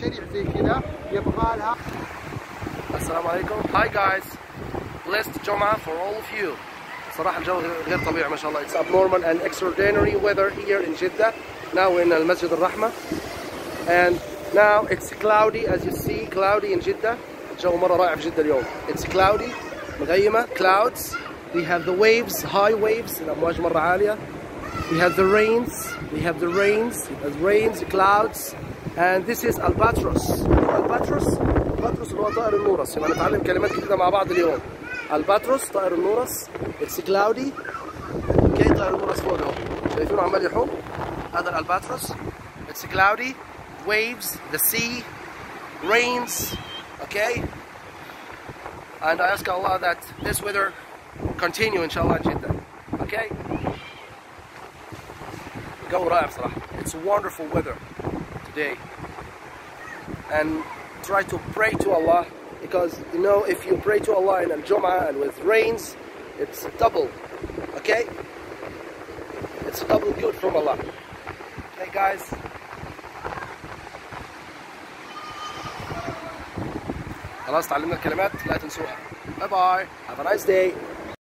شريع زي كذا يبغى لها السلام عليكم Hi guys Blessed Jum'ah for all of you صراحة الجو غير طبيعي ما شاء الله It's abnormal and extraordinary weather here in Jeddah Now we're in المسجد الرحمة And now it's cloudy as you see cloudy in Jeddah الجو مرة رائع في جدة اليوم It's cloudy مغيمة clouds We have the waves high waves الأمواج مرة عالية We have the rains We have the rains the rains clouds and this is albatros albatros albatros اللي هو طائر النورس يبقى نتعلم كلمات جديدة مع بعض اليوم albatros طائر النورس it's cloudy اوكي طائر النورس فوق اهو شايفينه عمال يحوم هذا الالباتروس it's cloudy waves the sea rains okay and I ask Allah that this weather continue inshallah in Jeddah okay الجو رائع بصراحة it's wonderful weather today and try to pray to Allah because you know if you pray to Allah in Al-Jum'ah and with rains it's double okay it's double good from Allah okay guys خلاص تعلمنا الكلمات لا تنسوها باي باي have a nice day